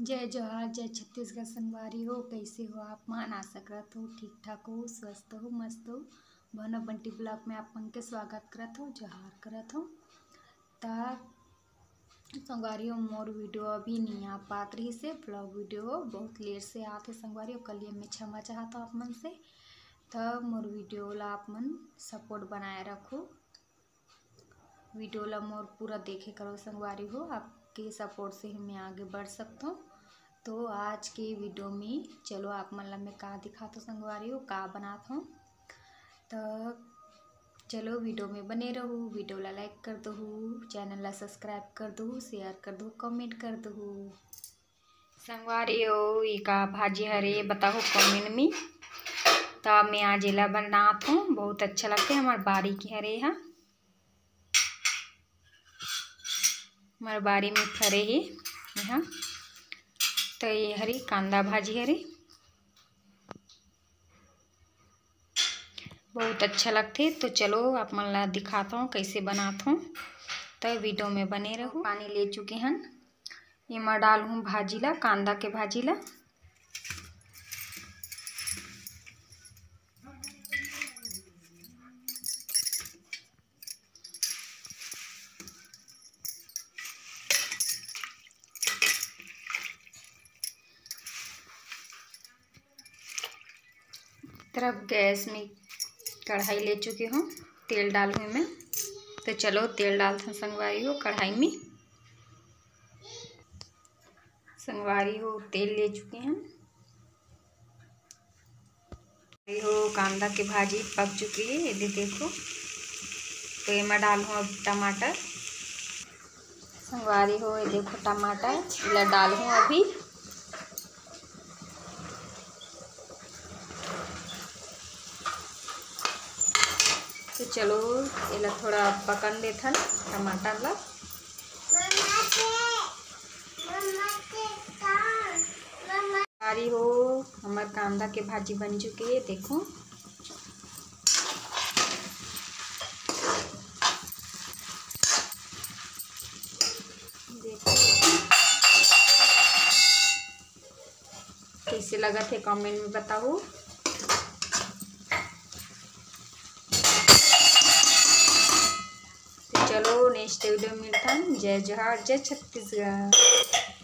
जय जोहार, जय छत्तीसगढ़ संगवारी हो, कैसे हो आप? मान आशा करत हो ठीक ठाक हो, स्वस्थ हो, मस्त हो। भन बंटी ब्लॉग में आप मन के स्वागत करत हो, जोहार करत हो। ता संगवारी हो मोर वीडियो अभी नहीं आ पात रही से, ब्लॉग वीडियो बहुत लेट से आते संगवारी हो कल में क्षमा चाहता हूँ आप मन से। तो मोर वीडियो ला आप मन सपोर्ट बनाए रखो। वीडियो ला मोर पूरा देखे करो संगवारी हो, आपके सपोर्ट से ही मैं आगे बढ़ सकता हूँ। तो आज के वीडियो में चलो आप मन ला मैं का दिखाता संगवारी हो का बनाता हूँ। तो चलो वीडियो में बने रहो, वीडियो ला लाइक कर दो, चैनल ला सब्सक्राइब कर दो शेयर कर दो कमेंट कर दो। संगवारी हो ये का भाजी हरे बताओ कमेंट में। तो मैं आज इला बनात हूँ, बहुत अच्छा लगता है हमारे बारी की हरे यहाँ। हमारे बारी में फरे है यहाँ। तो ये हरी, कांदा भाजी हरी। बहुत अच्छा लगते तो चलो आप मन ला दिखाता हूँ, कैसे बनाता हूँ। तो वीडियो में बने रहो। पानी ले चुके हैं ये मैं डाल भाजी ला कांदा के भाजी ला तरफ़ गैस में कढ़ाई ले चुकी हूँ, तेल डाल हुई मैं। तो चलो, तेल डालते संगवारी हो कढ़ाई में। संगवारी हो तेल ले चुके हैं। हो कांदा की भाजी पक चुकी है, ये देखो। तो ये मैं डाल हूँ अब टमाटर। संगवारी हो ये देखो, टमाटर डाल हूँ अभी। चलो ये थोड़ा पकन देथन टमाटर ला। हो, हमार कांदा के भाजी बन चुकी है, देखो। कैसे लगा थे कमेंट में बताओ। नेक्स्ट वीडियो मिलता जय जोहार जय छत्तीसगढ़